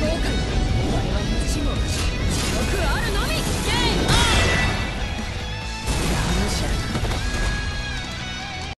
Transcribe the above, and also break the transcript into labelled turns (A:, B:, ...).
A: 合格